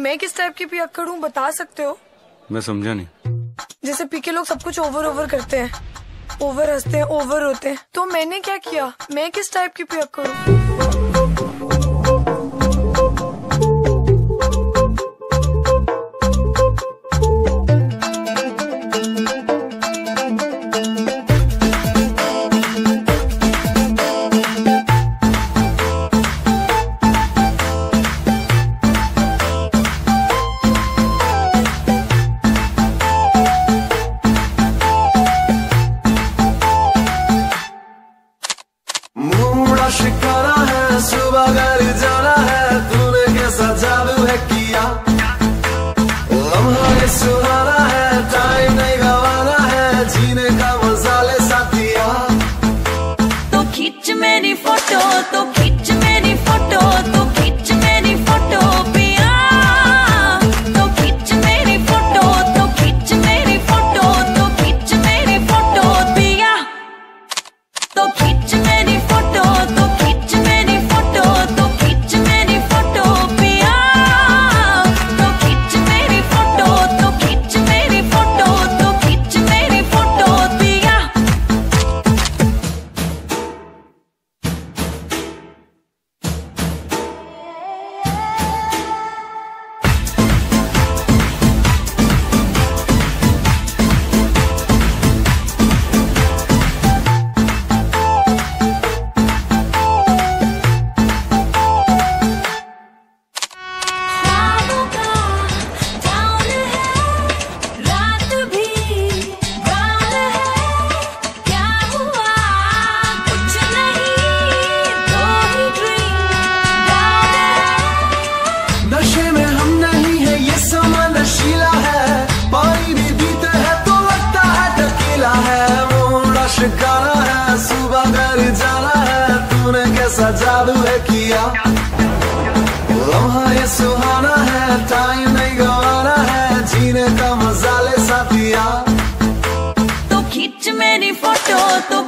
मैं किस टाइप की पियक्कड़ हूँ बता सकते हो? मैं समझा नहीं। जैसे पी के लोग सब कुछ ओवर ओवर करते हैं। ओवर हँसते हैं ओवर होते हैं। तो मैंने क्या किया? मैं किस टाइप की पिया हूँ? शिकारा है, सुबह घर जाना है, तूने कैसा जादू है किया? लम्हा ये है, टाइम नहीं गवाना है, जीने का मज़ा ले साथिया। तो खींच मेरी फ़ोटो तो खींच मेरी फ़ोटो तो कैसा जादू है किया। ये सुहाना है टाइम नहीं गवाना है, जीने का मज़ा ले साथिया। तो खींच मेरी फ़ोटो तो